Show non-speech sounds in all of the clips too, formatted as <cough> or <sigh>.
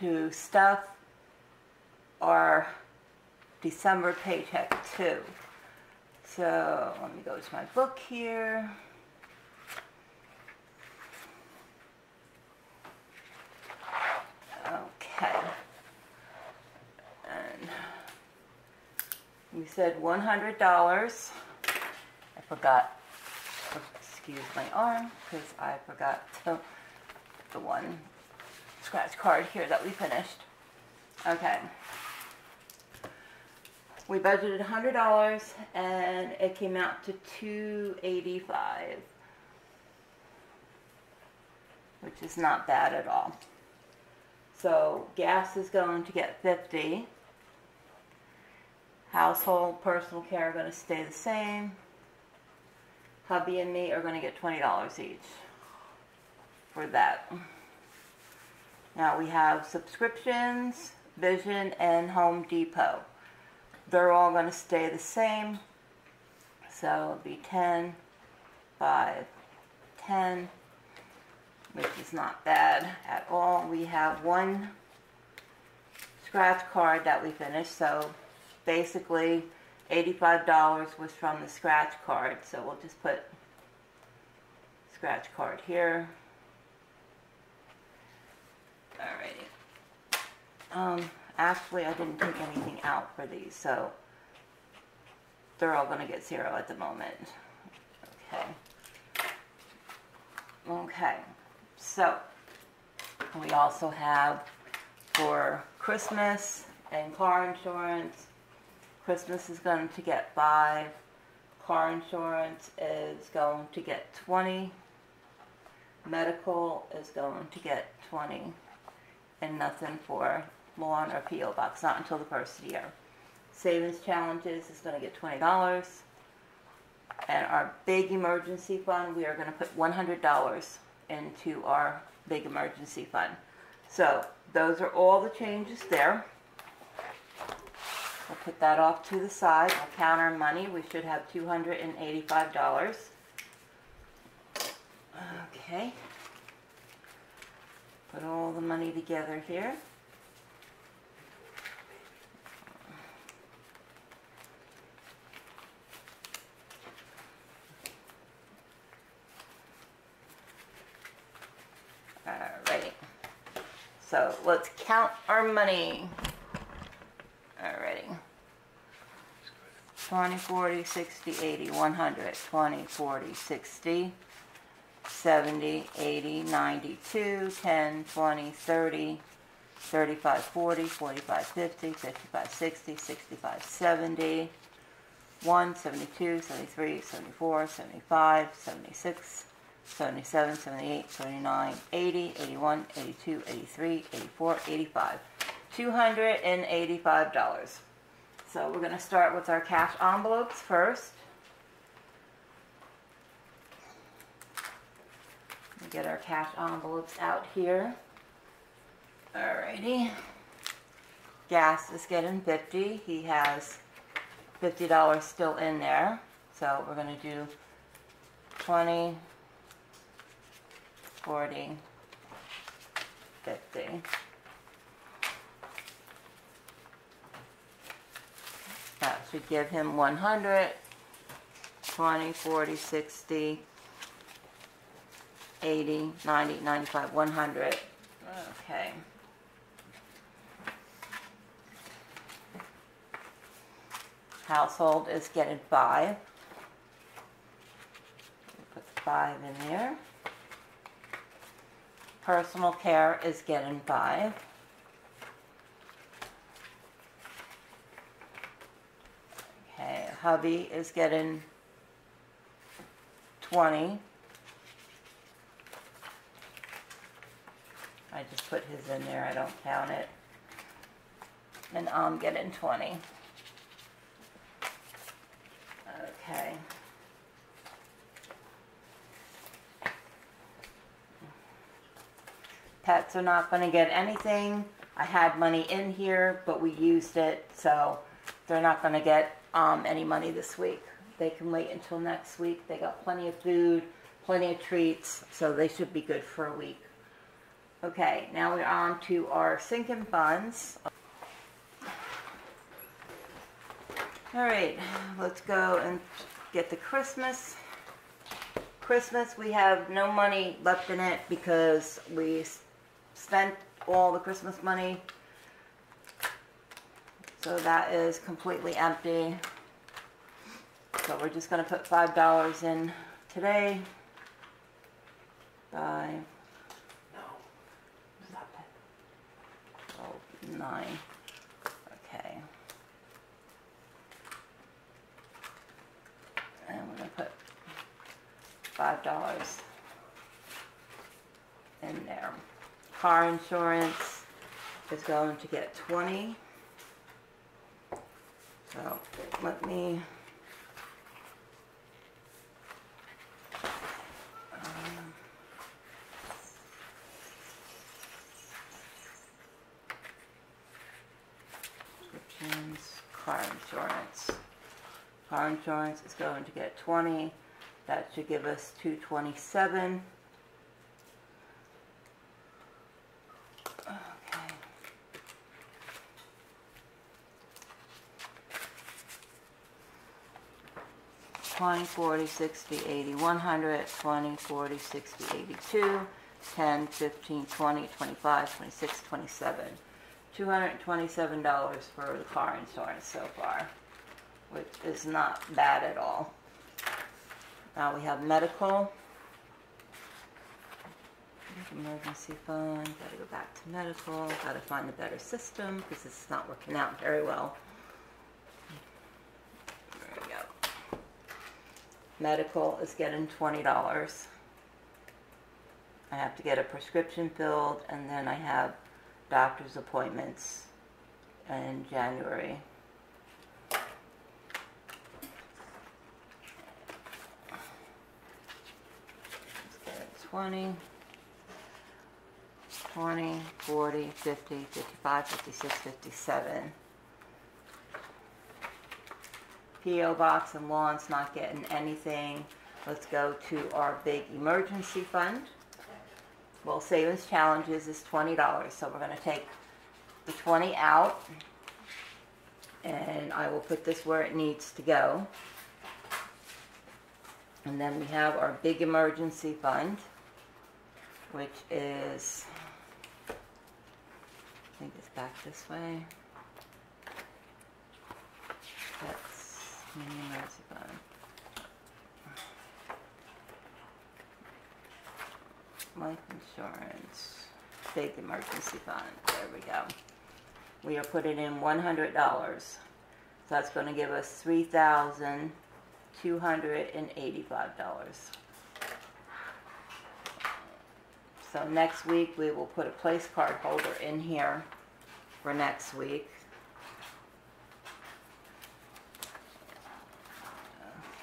to stuff our December paycheck too. So let me go to my book here. Okay. And we said $100. I forgot excuse my arm because I forgot the, <laughs> the one scratch card here that we finished. Okay. We budgeted $100 and it came out to 285, which is not bad at all. So gas is going to get 50. Household personal care are going to stay the same hubby and me are going to get $20 each for that. Now we have subscriptions, Vision, and Home Depot. They're all going to stay the same. So it'll be 10, 5, 10, which is not bad at all. We have one scratch card that we finished. So basically $85 was from the scratch card, so we'll just put scratch card here. Alrighty. Um, actually, I didn't take anything out for these, so they're all going to get zero at the moment. Okay. Okay, so we also have for Christmas and car insurance Christmas is going to get five. Car insurance is going to get 20. Medical is going to get 20. And nothing for lawn or P.O. box, not until the first year. Savings challenges is going to get $20. And our big emergency fund, we are going to put $100 into our big emergency fund. So those are all the changes there. We'll put that off to the side. We'll count our money. We should have $285. Okay. Put all the money together here. Alrighty. So let's count our money. Alrighty. 20, 40, 60, 80, 100, 20, 40, 60, 70, 80, 92, 10, 20, 30, 35, 40, 45, 50, 55, 60, 65, 70, 1, 72, 73, 74, 75, 76, 77, 78, 79, 80, 81, 82, 83, 84, 85. $285. So we're going to start with our cash envelopes first. Get our cash envelopes out here. Alrighty. Gas is getting 50. He has $50 still in there. So we're going to do 20, 40, 50. That should give him 100, 20, 40, 60, 80, 90, 95, 100. Okay. Household is getting 5. Put 5 in there. Personal care is getting 5. Okay, hubby is getting 20. I just put his in there, I don't count it. And I'm getting 20. Okay. Pets are not going to get anything. I had money in here, but we used it, so they're not going to get um, any money this week. They can wait until next week. They got plenty of food, plenty of treats, so they should be good for a week. Okay, now we're on to our sinking funds. All right, let's go and get the Christmas. Christmas, we have no money left in it because we spent all the Christmas money. So that is completely empty. So we're just going to put $5 in today. Five. No. Stop it. Twelve, nine. Okay. And we're going to put $5 in there. Car insurance is going to get 20. So let me car insurance. Insurance is going to get 20. That should give us 227. Okay. Twenty, forty, sixty, eighty, one hundred, twenty, forty, sixty, eighty-two, ten, fifteen, twenty, twenty-five, twenty-six, twenty-seven. $227 for the car insurance so far, which is not bad at all. Now we have medical. Emergency fund, gotta go back to medical, gotta find a better system because it's not working out very well. There we go. Medical is getting $20. I have to get a prescription filled and then I have doctor's appointments in January. Let's get 20, 20, 40, 50, 55, 56, 57. P.O. Box and Lawns not getting anything. Let's go to our big emergency fund well, savings challenges is twenty dollars, so we're gonna take the twenty out. And I will put this where it needs to go. And then we have our big emergency fund, which is, I think it's back this way. That's mini life insurance, big emergency fund. There we go. We are putting in $100. So that's going to give us $3,285. So next week we will put a place card holder in here for next week.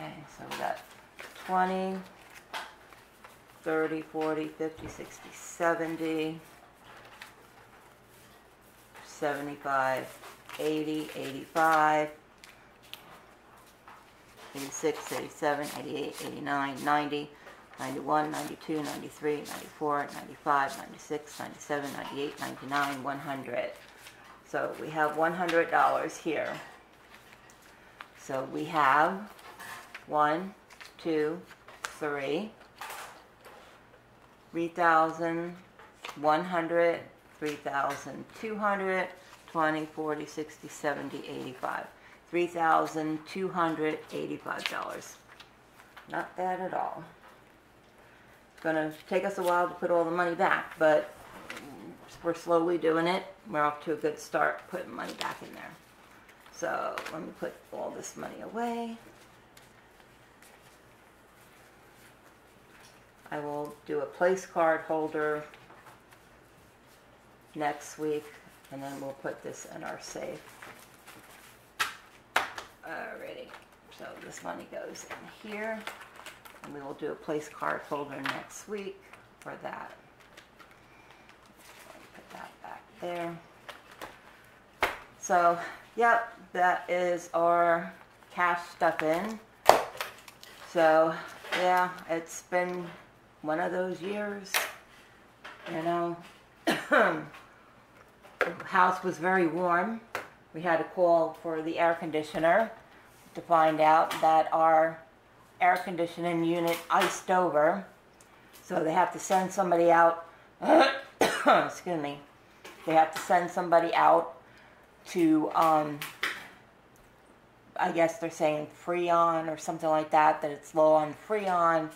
Okay, so we got 20, 30, 40, 50, 60, 70, 75, 80, 85, 86, 87, 88, 89, 90, 91, 92, 93, 94, 95, 96, 97, 98, 99, 100. So we have $100 here. So we have one, two, three, 3,100, 3,200, 20, 40, 60, 70, 85. $3,285. Not bad at all. To take us a while to put all the money back, but we're slowly doing it. We're off to a good start putting money back in there. So let me put all this money away. I will do a place card holder next week, and then we'll put this in our safe. Alrighty, so this money goes in here, and we will do a place card folder next week for that. Put that back there. So, yep, that is our cash stuffing. So, yeah, it's been one of those years, you know, the <coughs> house was very warm. We had to call for the air conditioner to find out that our air conditioning unit iced over. So they have to send somebody out. <coughs> excuse me. They have to send somebody out to, um, I guess they're saying Freon or something like that, that it's low on Freon.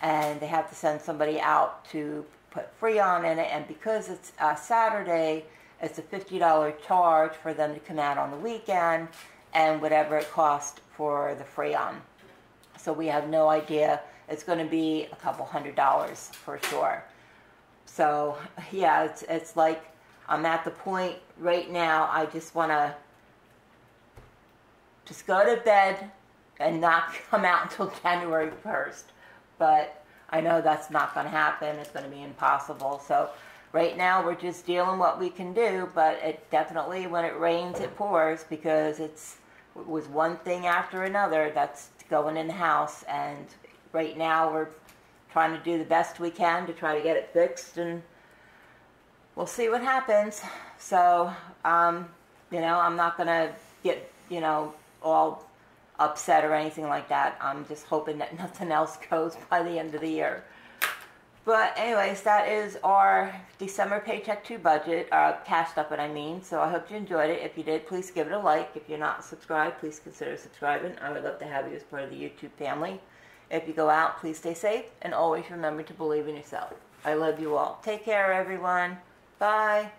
And they have to send somebody out to put Freon in it. And because it's a Saturday, it's a $50 charge for them to come out on the weekend and whatever it costs for the Freon. So we have no idea. It's going to be a couple hundred dollars for sure. So yeah, it's it's like I'm at the point right now. I just want to just go to bed and not <laughs> come out until January 1st. But I know that's not going to happen. It's going to be impossible. So right now we're just dealing what we can do. But it definitely, when it rains, it pours because it's it was one thing after another that's going in the house. And right now we're trying to do the best we can to try to get it fixed and we'll see what happens. So, um, you know, I'm not going to get, you know, all upset or anything like that. I'm just hoping that <laughs> nothing else goes by the end of the year. But anyways, that is our December Paycheck 2 budget, uh, cash stuff, what I mean. So I hope you enjoyed it. If you did, please give it a like. If you're not subscribed, please consider subscribing. I would love to have you as part of the YouTube family. If you go out, please stay safe and always remember to believe in yourself. I love you all. Take care, everyone. Bye.